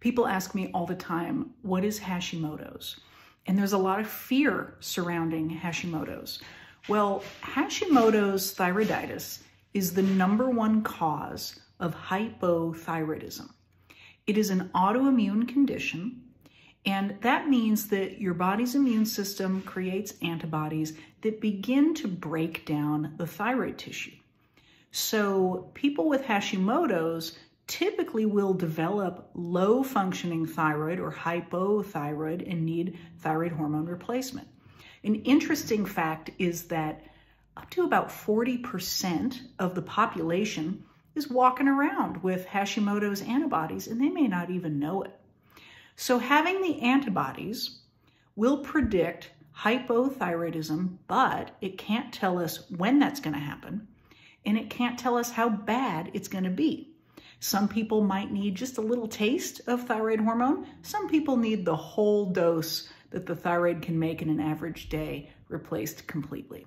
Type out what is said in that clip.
People ask me all the time, what is Hashimoto's? And there's a lot of fear surrounding Hashimoto's. Well, Hashimoto's thyroiditis is the number one cause of hypothyroidism. It is an autoimmune condition, and that means that your body's immune system creates antibodies that begin to break down the thyroid tissue. So people with Hashimoto's typically will develop low functioning thyroid or hypothyroid and need thyroid hormone replacement. An interesting fact is that up to about 40% of the population is walking around with Hashimoto's antibodies and they may not even know it. So having the antibodies will predict hypothyroidism, but it can't tell us when that's going to happen and it can't tell us how bad it's going to be. Some people might need just a little taste of thyroid hormone. Some people need the whole dose that the thyroid can make in an average day replaced completely.